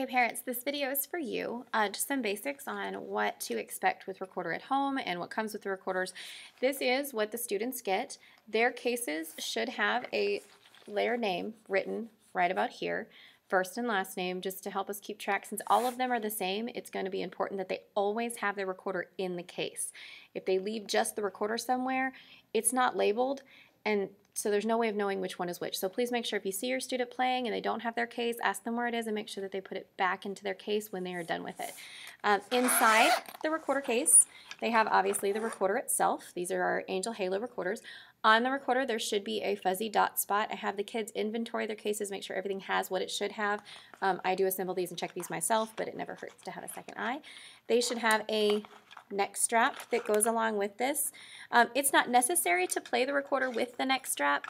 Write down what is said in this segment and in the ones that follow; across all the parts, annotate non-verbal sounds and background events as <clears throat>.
Hey parents, this video is for you. Uh, just some basics on what to expect with Recorder at Home and what comes with the recorders. This is what the students get. Their cases should have a layer name written right about here, first and last name, just to help us keep track. Since all of them are the same, it's going to be important that they always have their recorder in the case. If they leave just the recorder somewhere, it's not labeled, and so there's no way of knowing which one is which. So please make sure if you see your student playing and they don't have their case, ask them where it is and make sure that they put it back into their case when they are done with it. Um, inside the recorder case, they have obviously the recorder itself. These are our Angel Halo recorders. On the recorder, there should be a fuzzy dot spot. I have the kids inventory their cases, make sure everything has what it should have. Um, I do assemble these and check these myself, but it never hurts to have a second eye. They should have a neck strap that goes along with this. Um, it's not necessary to play the recorder with the neck strap,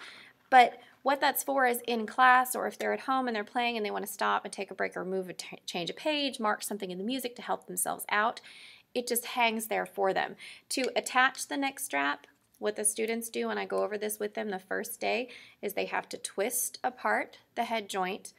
but what that's for is in class or if they're at home and they're playing and they want to stop and take a break or move a change a page, mark something in the music to help themselves out, it just hangs there for them. To attach the neck strap, what the students do, and I go over this with them the first day, is they have to twist apart the head joint,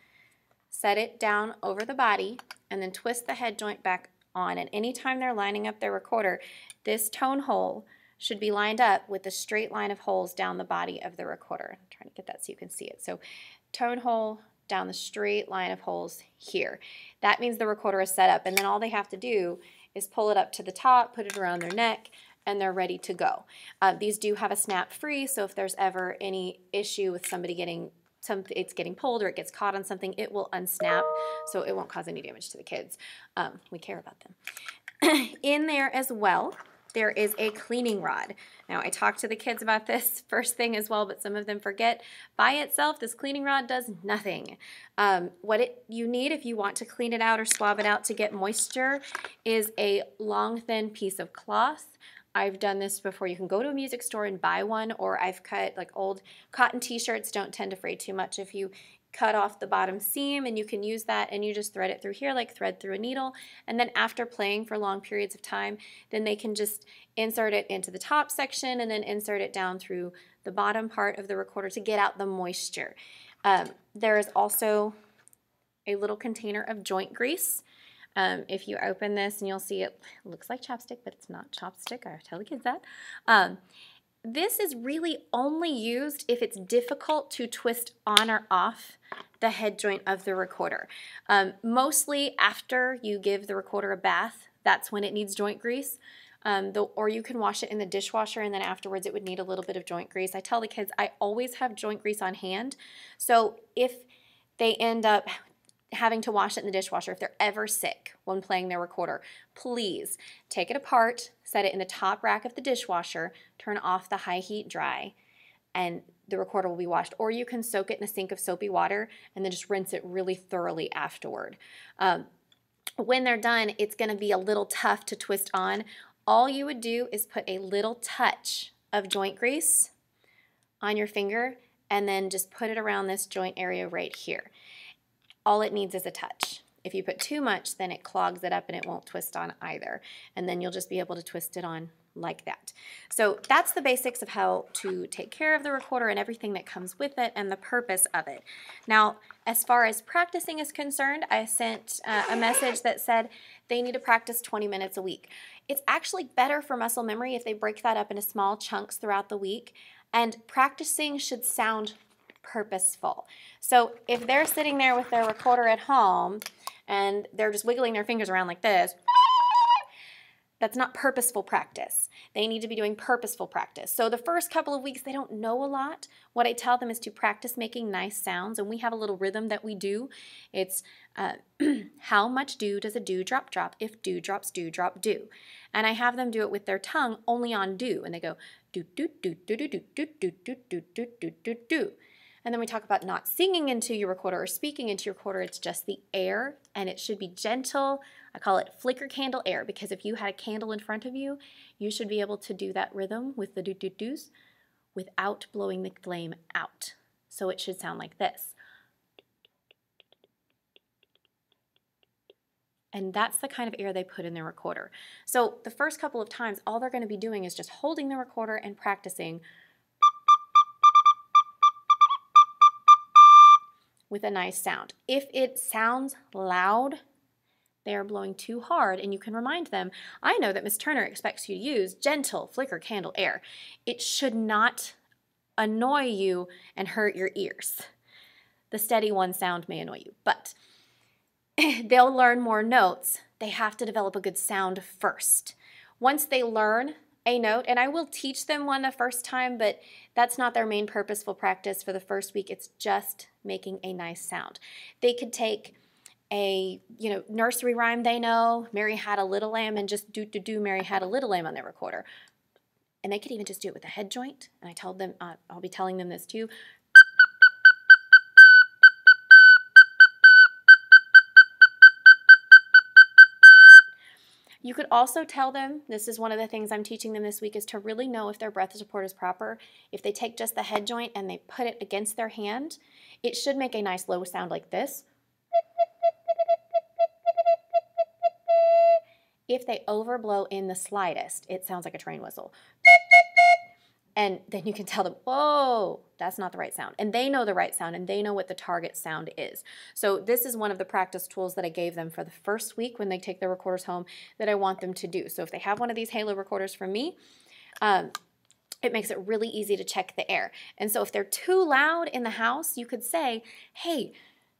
set it down over the body, and then twist the head joint back on. And anytime they're lining up their recorder, this tone hole should be lined up with a straight line of holes down the body of the recorder. I'm trying to get that so you can see it. So tone hole down the straight line of holes here. That means the recorder is set up and then all they have to do is pull it up to the top, put it around their neck, and they're ready to go. Uh, these do have a snap free, so if there's ever any issue with somebody getting some, it's getting pulled or it gets caught on something, it will unsnap, so it won't cause any damage to the kids. Um, we care about them. <clears throat> In there as well, there is a cleaning rod. Now, I talked to the kids about this <laughs> first thing as well, but some of them forget. By itself, this cleaning rod does nothing. Um, what it, you need if you want to clean it out or swab it out to get moisture is a long, thin piece of cloth I've done this before. You can go to a music store and buy one, or I've cut like old cotton t-shirts don't tend to fray too much. If you cut off the bottom seam and you can use that and you just thread it through here like thread through a needle and then after playing for long periods of time then they can just insert it into the top section and then insert it down through the bottom part of the recorder to get out the moisture. Um, there is also a little container of joint grease um, if you open this and you'll see it, looks like chapstick, but it's not chopstick. I tell the kids that. Um, this is really only used if it's difficult to twist on or off the head joint of the recorder. Um, mostly after you give the recorder a bath, that's when it needs joint grease. Um, the, or you can wash it in the dishwasher and then afterwards it would need a little bit of joint grease. I tell the kids I always have joint grease on hand. So if they end up having to wash it in the dishwasher if they're ever sick when playing their recorder, please take it apart, set it in the top rack of the dishwasher, turn off the high heat dry, and the recorder will be washed. Or you can soak it in a sink of soapy water and then just rinse it really thoroughly afterward. Um, when they're done, it's going to be a little tough to twist on. All you would do is put a little touch of joint grease on your finger and then just put it around this joint area right here all it needs is a touch. If you put too much, then it clogs it up and it won't twist on either. And then you'll just be able to twist it on like that. So that's the basics of how to take care of the recorder and everything that comes with it and the purpose of it. Now, as far as practicing is concerned, I sent uh, a message that said they need to practice 20 minutes a week. It's actually better for muscle memory if they break that up into small chunks throughout the week. And practicing should sound purposeful. So if they're sitting there with their recorder at home and they're just wiggling their fingers around like this, that's not purposeful practice. They need to be doing purposeful practice. So the first couple of weeks, they don't know a lot. What I tell them is to practice making nice sounds, and we have a little rhythm that we do. It's uh, how much dew does a dewdrop drop drop if dewdrops do drop dew? And I have them do it with their tongue only on dew, and they go do do do do do do do do do do do do do. And then we talk about not singing into your recorder or speaking into your recorder. It's just the air, and it should be gentle. I call it flicker candle air because if you had a candle in front of you, you should be able to do that rhythm with the doo doo doos without blowing the flame out. So it should sound like this. And that's the kind of air they put in their recorder. So the first couple of times, all they're going to be doing is just holding the recorder and practicing with a nice sound. If it sounds loud, they are blowing too hard, and you can remind them, I know that Miss Turner expects you to use gentle flicker candle air. It should not annoy you and hurt your ears. The steady one sound may annoy you, but <laughs> they'll learn more notes. They have to develop a good sound first. Once they learn a note, and I will teach them one the first time, but that's not their main purposeful practice for the first week. It's just making a nice sound. They could take a you know nursery rhyme they know, Mary had a little lamb, and just do do do Mary had a little lamb on their recorder. And they could even just do it with a head joint. And I told them uh, I'll be telling them this too. You could also tell them, this is one of the things I'm teaching them this week, is to really know if their breath support is proper. If they take just the head joint and they put it against their hand, it should make a nice low sound like this. If they overblow in the slightest, it sounds like a train whistle. And then you can tell them, whoa, that's not the right sound. And they know the right sound and they know what the target sound is. So, this is one of the practice tools that I gave them for the first week when they take their recorders home that I want them to do. So, if they have one of these Halo recorders from me, um, it makes it really easy to check the air. And so, if they're too loud in the house, you could say, hey,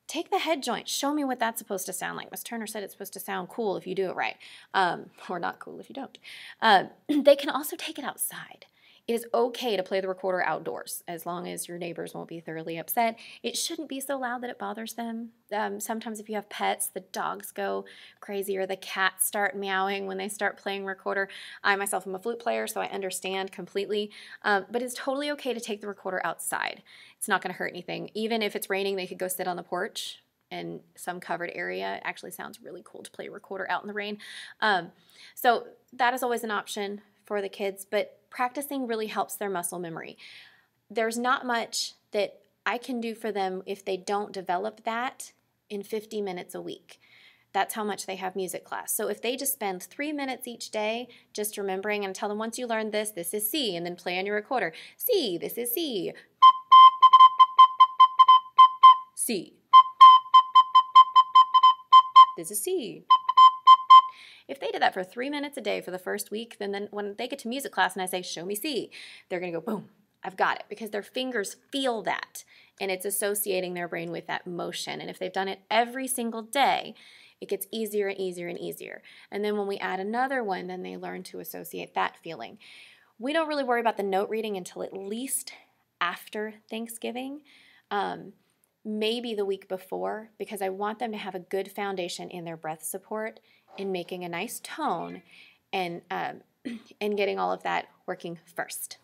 take the head joint. Show me what that's supposed to sound like. Miss Turner said it's supposed to sound cool if you do it right, um, <laughs> or not cool if you don't. Uh, <clears throat> they can also take it outside. It is okay to play the recorder outdoors as long as your neighbors won't be thoroughly upset. It shouldn't be so loud that it bothers them. Um, sometimes, if you have pets, the dogs go crazy or the cats start meowing when they start playing recorder. I myself am a flute player, so I understand completely. Um, but it's totally okay to take the recorder outside. It's not going to hurt anything. Even if it's raining, they could go sit on the porch in some covered area. It actually sounds really cool to play recorder out in the rain. Um, so that is always an option for the kids, but practicing really helps their muscle memory. There's not much that I can do for them if they don't develop that in 50 minutes a week. That's how much they have music class. So if they just spend three minutes each day just remembering and tell them once you learn this, this is C, and then play on your recorder. C, this is C. C. This is C. If they did that for three minutes a day for the first week, then, then when they get to music class and I say, show me C, they're going to go, boom, I've got it because their fingers feel that and it's associating their brain with that motion. And if they've done it every single day, it gets easier and easier and easier. And then when we add another one, then they learn to associate that feeling. We don't really worry about the note reading until at least after Thanksgiving. Um, maybe the week before, because I want them to have a good foundation in their breath support in making a nice tone and um, <clears throat> and getting all of that working first.